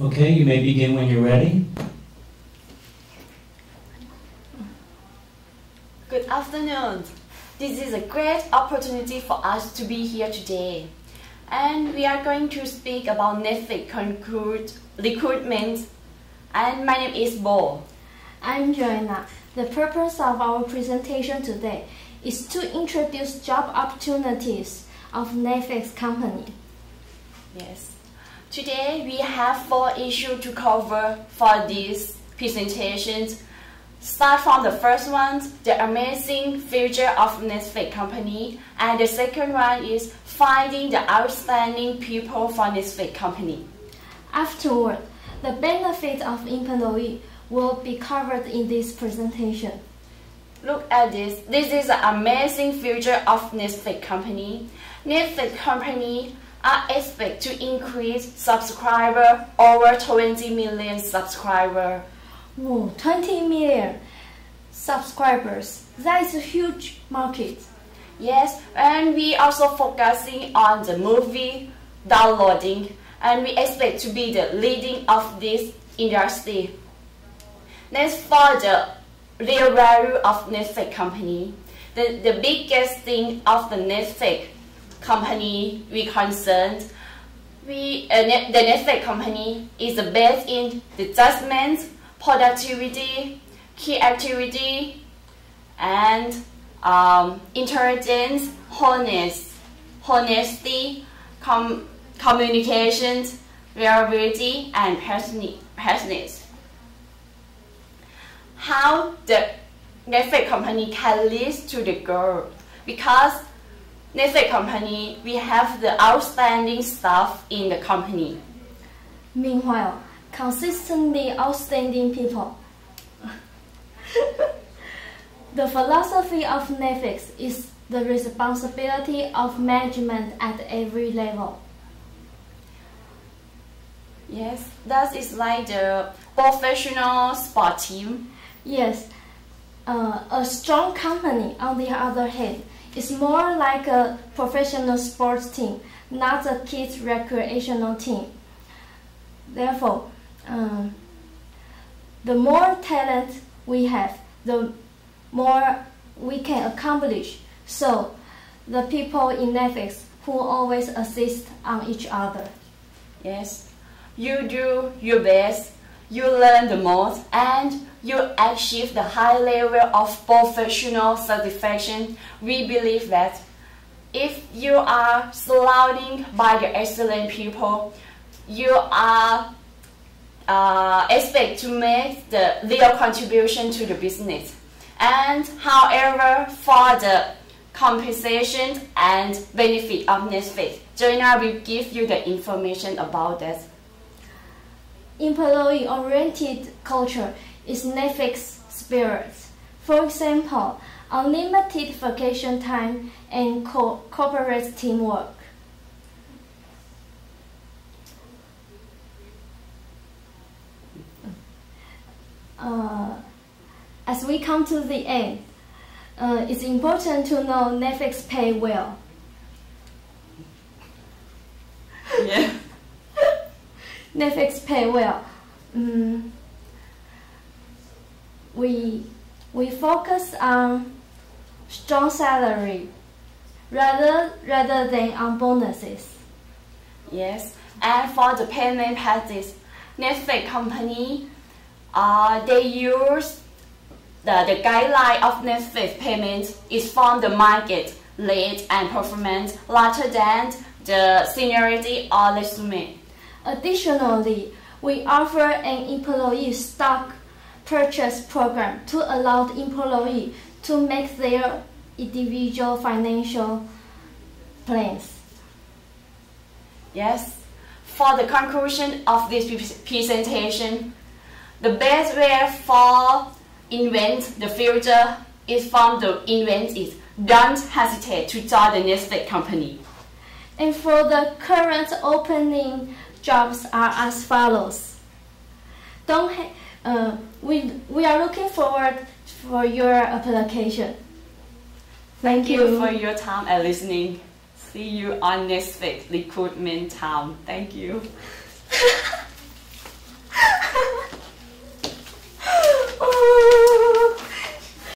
Okay, you may begin when you're ready. Good afternoon. This is a great opportunity for us to be here today. And we are going to speak about Netflix recruit, recruitment. And my name is Bo. I'm Joanna. The purpose of our presentation today is to introduce job opportunities of Netflix company. Yes. Today we have four issues to cover for these presentations. Start from the first one, the amazing future of Netflix company, and the second one is finding the outstanding people for Netflix company. Afterward, the benefit of employee will be covered in this presentation. Look at this. This is an amazing future of Netflix company. Netflix company are expect to increase subscriber over 20 million subscriber. Whoa, 20 million subscribers. That is a huge market. Yes, and we also focusing on the movie downloading and we expect to be the leading of this industry. Next for the real value of Netflix company. The, the biggest thing of the Netflix company we concerned, we, uh, the Netflix company is based in the judgment, productivity, key activity, and um, intelligence, honest, honesty, com communications, reliability, and passionate how the Netflix company can lead to the goal. Because Netflix company, we have the outstanding staff in the company. Meanwhile, consistently outstanding people. the philosophy of Netflix is the responsibility of management at every level. Yes, that is like the professional sport team Yes, uh, a strong company, on the other hand, is more like a professional sports team, not a kids' recreational team. Therefore, um, the more talent we have, the more we can accomplish. So, the people in Netflix who always assist on each other. Yes, you do your best, you learn the most, and you achieve the high level of professional satisfaction, we believe that if you are surrounded by the excellent people, you are uh, expect to make the real contribution to the business. And however, for the compensation and benefit of Netflix, Joanna will give you the information about that. Employee-oriented culture is Netflix spirit. For example, unlimited vacation time and co corporate teamwork. Uh, as we come to the end, uh, it's important to know Netflix pay well. Yeah. Netflix pay well. Mm, we, we focus on strong salary rather, rather than on bonuses. Yes, and for the payment practice, Netflix company, uh, they use the, the guideline of Netflix payment is from the market rate and performance rather than the seniority or resume. Additionally, we offer an employee stock purchase program to allow the employee to make their individual financial plans. Yes, for the conclusion of this presentation, the best way for invent the future is from the invent is don't hesitate to join the Netflix company. And for the current opening jobs are as follows. Don't uh, we, we are looking forward for your application. Thank, Thank you. you for your time and listening. See you on next week recruitment time. Thank you.